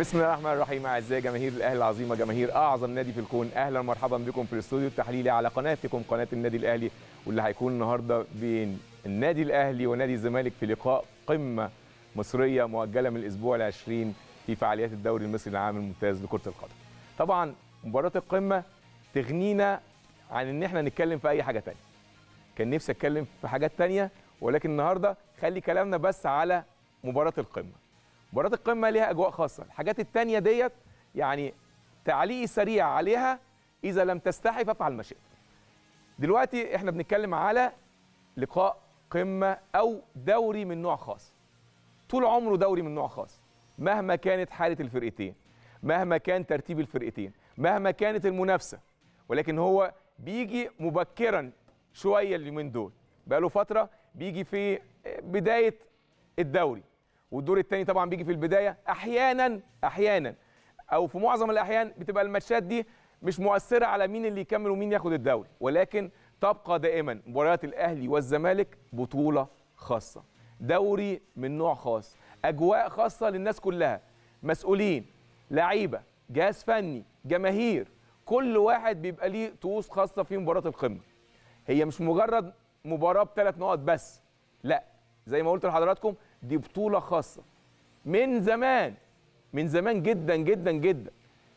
بسم الله الرحمن الرحيم أعزائي جماهير الأهلي العظيمه جماهير أعظم نادي في الكون أهلا ومرحبا بكم في الاستوديو التحليلي على قناتكم قناة النادي الأهلي واللي هيكون النهارده بين النادي الأهلي ونادي الزمالك في لقاء قمة مصرية مؤجلة من الأسبوع العشرين في فعاليات الدوري المصري العام الممتاز لكرة القدم. طبعا مباراة القمة تغنينا عن إن إحنا نتكلم في أي حاجة تانية. كان نفسي أتكلم في حاجات تانية ولكن النهارده خلي كلامنا بس على مباراة القمة. مباراة القمة ليها أجواء خاصة. الحاجات التانية ديت يعني تعليقي سريع عليها إذا لم تستحي فافعل ما شئت. دلوقتي إحنا بنتكلم على لقاء قمة أو دوري من نوع خاص. طول عمره دوري من نوع خاص. مهما كانت حالة الفرقتين مهما كان ترتيب الفرقتين مهما كانت المنافسة. ولكن هو بيجي مبكرا شوية اليومين دول. بقاله فترة بيجي في بداية الدوري. والدور الثاني طبعا بيجي في البداية. أحيانا أحيانا أو في معظم الأحيان بتبقى الماتشات دي مش مؤثرة على مين اللي يكمل ومين ياخد الدوري. ولكن تبقى دائما مباريات الأهلي والزمالك بطولة خاصة. دوري من نوع خاص. أجواء خاصة للناس كلها. مسؤولين لعيبة جهاز فني جماهير. كل واحد بيبقى ليه طقوس خاصة في مباراة القمة. هي مش مجرد مباراة بثلاث نقط بس. لا زي ما قلت لحضراتكم دي بطولة خاصة. من زمان من زمان جدا جدا جدا.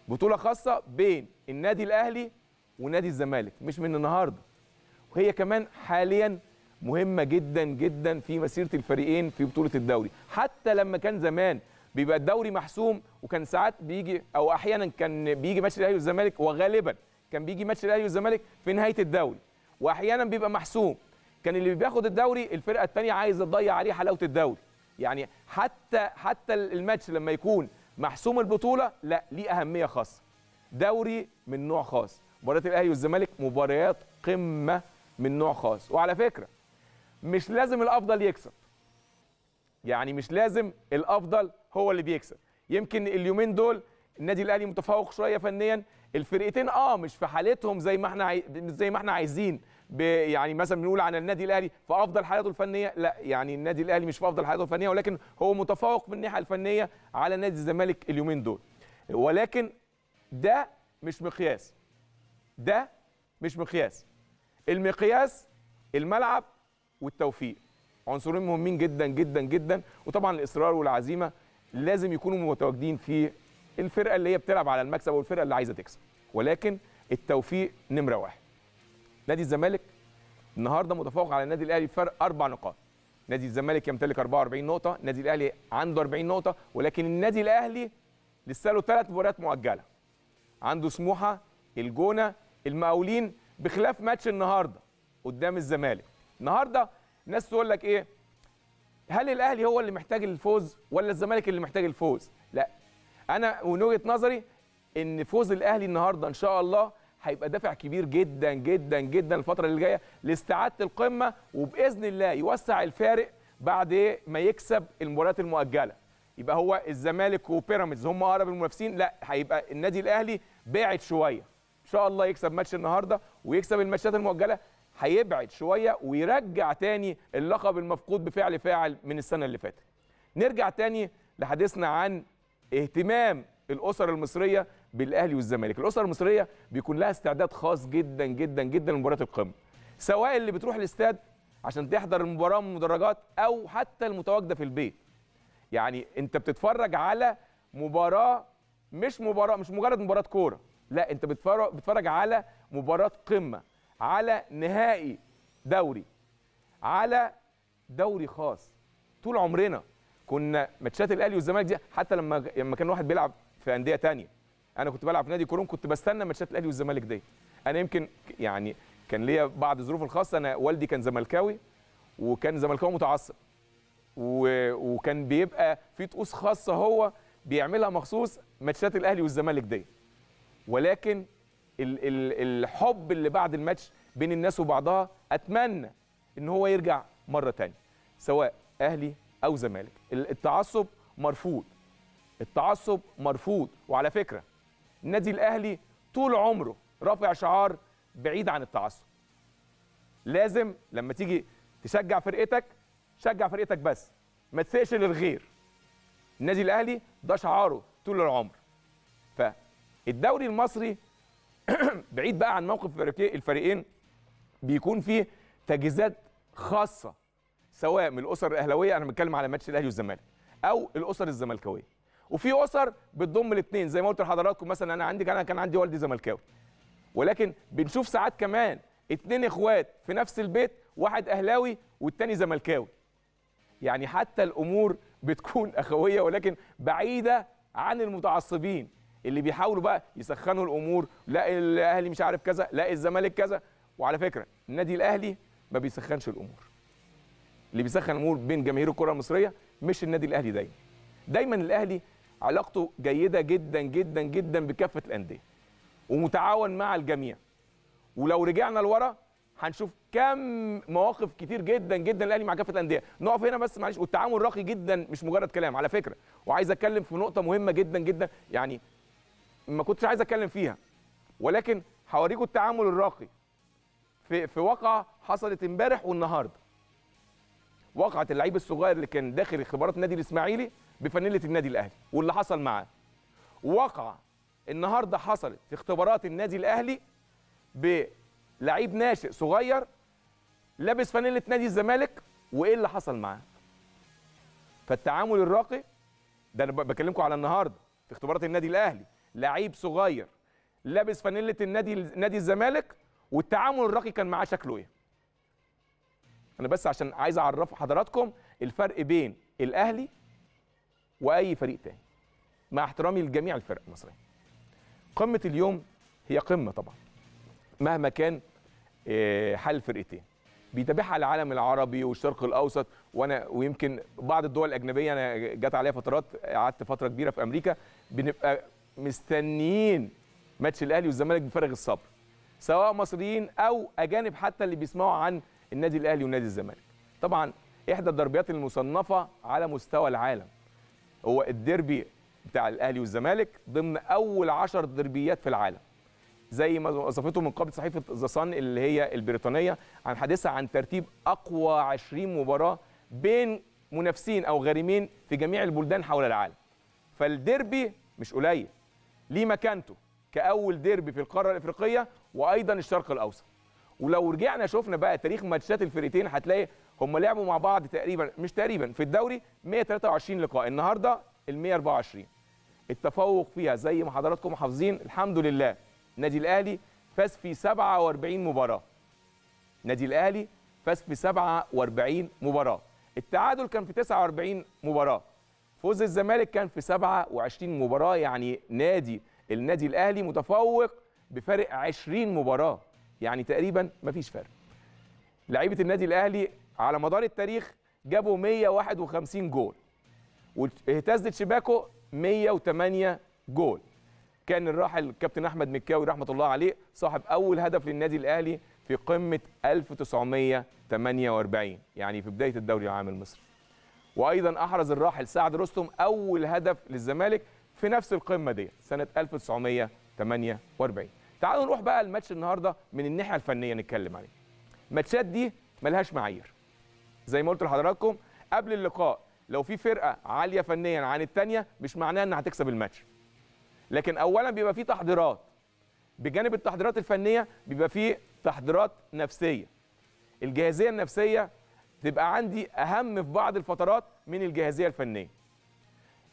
بطولة خاصة بين النادي الأهلي ونادي الزمالك مش من النهارده. وهي كمان حاليا مهمة جدا جدا في مسيرة الفريقين في بطولة الدوري. حتى لما كان زمان بيبقى الدوري محسوم وكان ساعات بيجي أو أحيانا كان بيجي ماتش الأهلي والزمالك وغالبا كان بيجي ماتش الأهلي والزمالك في نهاية الدوري. واحيانا بيبقى محسوم. كان اللي بياخد الدوري الفرقة الثانية عايزة تضيع عليه حلاوة الدوري. يعني حتى حتى الماتش لما يكون محسوم البطولة لا ليه أهمية خاصة. دوري من نوع خاص. مباريات الأهلي والزمالك مباريات قمة من نوع خاص. وعلى فكرة مش لازم الأفضل يكسب. يعني مش لازم الأفضل هو اللي بيكسب. يمكن اليومين دول النادي الأهلي متفوق شوية فنيا. الفرقتين آه مش في حالتهم زي ما إحنا عاي... زي ما إحنا عايزين. يعني مثلا بنقول عن النادي الأهلي في افضل حالاته الفنية لا يعني النادي الأهلي مش في أفضل حالاته الفنية ولكن هو متفوق من الناحية الفنية على نادي الزمالك اليومين دول. ولكن ده مش مقياس. ده مش مقياس. المقياس الملعب والتوفيق. عنصرين مهمين جدا جدا جدا. وطبعا الإصرار والعزيمة لازم يكونوا متواجدين في الفرقة اللي هي بتلعب على المكسب والفرقة اللي عايزة تكسب. ولكن التوفيق نمرة واحد. نادي الزمالك النهارده متفوق على النادي الاهلي بفرق أربع نقاط. نادي الزمالك يمتلك 44 نقطة النادي الاهلي عنده 40 نقطة ولكن النادي الاهلي لسه له ثلاث مباريات مؤجلة. عنده سموحة الجونة المقاولين بخلاف ماتش النهارده قدام الزمالك. النهارده الناس تقول لك إيه؟ هل الأهلي هو اللي محتاج الفوز ولا الزمالك اللي محتاج الفوز؟ لا. أنا من وجهة نظري إن فوز الأهلي النهارده إن شاء الله هيبقى دافع كبير جدا جدا جدا الفترة اللي جاية لاستعادة القمة وبإذن الله يوسع الفارق بعد ما يكسب المباريات المؤجلة. يبقى هو الزمالك وبيراميدز هم أقرب المنافسين. لا هيبقى النادي الأهلي باعد شوية. إن شاء الله يكسب ماتش النهارده ويكسب الماتشات المؤجلة. هيبعد شوية ويرجع تاني اللقب المفقود بفعل فاعل من السنة اللي فاتت. نرجع تاني لحديثنا عن اهتمام الأسر المصرية بالأهلي والزمالك. الاسر المصرية بيكون لها استعداد خاص جدا جدا جدا لمباراة القمة. سواء اللي بتروح الاستاد عشان تحضر المباراة من المدرجات أو حتى المتواجدة في البيت. يعني أنت بتتفرج على مباراة مش مباراة مش مجرد مباراة كورة. لا أنت بتتفرج بتتفرج على مباراة قمة على نهائي دوري على دوري خاص. طول عمرنا كنا ماتشات الأهلي والزمالك دي حتى لما لما كان واحد بيلعب في أندية تانية. أنا كنت بلعب في نادي كورونا كنت بستنى ماتشات الأهلي والزمالك دي. أنا يمكن يعني كان ليا بعض الظروف الخاصة أنا والدي كان زملكاوي وكان زملكاوي متعصب. و... وكان بيبقى في طقوس خاصة هو بيعملها مخصوص ماتشات الأهلي والزمالك دي. ولكن ال... ال... الحب اللي بعد الماتش بين الناس وبعضها أتمنى إن هو يرجع مرة تانية سواء أهلي أو زمالك. التعصب مرفوض. التعصب مرفوض. وعلى فكرة النادي الأهلي طول عمره رافع شعار بعيد عن التعصب. لازم لما تيجي تشجع فرقتك شجع فرقتك بس ما تسيئش للغير. النادي الأهلي ده شعاره طول العمر. فالدوري المصري بعيد بقى عن موقف الفريقين بيكون فيه تجهيزات خاصة سواء من الأسر الأهلاوية أنا بتكلم على ماتش الأهلي والزمالك أو الأسر الزملكاوية. وفي أسر بتضم الاثنين زي ما قلت لحضراتكم مثلا أنا عندي أنا كان عندي والدي زملكاوي. ولكن بنشوف ساعات كمان اتنين إخوات في نفس البيت واحد أهلاوي والتاني زملكاوي. يعني حتى الأمور بتكون أخوية ولكن بعيدة عن المتعصبين اللي بيحاولوا بقى يسخنوا الأمور. لا الأهلي مش عارف كذا لا الزمالك كذا. وعلى فكرة النادي الأهلي ما بيسخنش الأمور. اللي بيسخن الأمور بين جماهير الكرة المصرية مش النادي الأهلي دايما. دايما الأهلي علاقته جيدة جدا جدا جدا بكافة الأندية ومتعاون مع الجميع. ولو رجعنا لورا هنشوف كم مواقف كتير جدا جدا الاهلي مع كافة الأندية. نقف هنا بس معلش والتعامل راقي جدا مش مجرد كلام على فكرة. وعايز أتكلم في نقطة مهمة جدا جدا يعني ما كنتش عايز أتكلم فيها. ولكن هوريكم التعامل الراقي. في في واقعة حصلت امبارح والنهاردة. واقعه اللعيب الصغير اللي كان داخل اختبارات النادي الإسماعيلي بفانيلة النادي الأهلي واللي حصل معاه. واقعه النهارده حصلت في اختبارات النادي الأهلي بلعيب ناشئ صغير لابس فانيلة نادي الزمالك وإيه اللي حصل معاه؟ فالتعامل الراقي ده أنا بكلمكم على النهارده في اختبارات النادي الأهلي لعيب صغير لابس فانيلة النادي نادي الزمالك والتعامل الراقي كان معاه شكله إيه؟ أنا بس عشان عايز أعرف حضراتكم الفرق بين الأهلي وأي فريق تاني مع احترامي لجميع الفرق المصرية. قمة اليوم هي قمة طبعا مهما كان آه، حال الفرقتين بيتابعها العالم العربي والشرق الأوسط وأنا ويمكن بعض الدول الأجنبية أنا جت عليها فترات قعدت فترة كبيرة في أمريكا بنبقى مستنيين ماتش الأهلي والزمالك بفارغ الصبر سواء مصريين أو أجانب حتى اللي بيسمعوا عن النادي الأهلي ونادي الزمالك. طبعا إحدى الدربيات المصنفة على مستوى العالم هو الديربي بتاع الأهلي والزمالك ضمن أول عشر دربيات في العالم. زي ما وصفته من قبل صحيفة ذا صن اللي هي البريطانية عن حديثها عن ترتيب أقوى 20 مباراة بين منافسين أو غارمين في جميع البلدان حول العالم. فالديربي مش قليل. ليه مكانته؟ كأول ديربي في القارة الإفريقية وأيضا الشرق الأوسط. ولو رجعنا شفنا بقى تاريخ ماتشات الفرقتين هتلاقي هم لعبوا مع بعض تقريبا مش تقريبا في الدوري 123 لقاء النهارده ال 124 التفوق فيها زي ما حضراتكم حافظين الحمد لله. النادي الأهلي فاز في 47 مباراة. النادي الأهلي فاز في 47 مباراة. التعادل كان في 49 مباراة. فوز الزمالك كان في 27 مباراة يعني نادي النادي الأهلي متفوق بفارق 20 مباراة. يعني تقريبا مفيش فرق. لعيبة النادي الأهلي على مدار التاريخ جابوا 151 جول واهتزت شباكه 108 جول. كان الراحل الكابتن أحمد مكاوي رحمة الله عليه صاحب أول هدف للنادي الأهلي في قمة 1948 يعني في بداية الدوري العام المصري. وأيضا أحرز الراحل سعد رستم أول هدف للزمالك في نفس القمة دي سنة 1948 تعالوا نروح بقى الماتش النهارده من الناحية الفنية نتكلم عليه. الماتشات دي ملهاش معايير. زي ما قلت لحضراتكم قبل اللقاء لو في فرقة عالية فنيا عن الثانية مش معناها إنها هتكسب الماتش. لكن اولا بيبقى في تحضيرات. بجانب التحضيرات الفنية بيبقى في تحضيرات نفسية. الجاهزية النفسية تبقى عندي أهم في بعض الفترات من الجاهزية الفنية.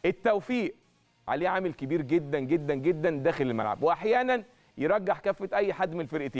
التوفيق. عليه عامل كبير جدا جدا جدا داخل الملعب. واحيانا يرجح كفة أي حد من الفرقتين.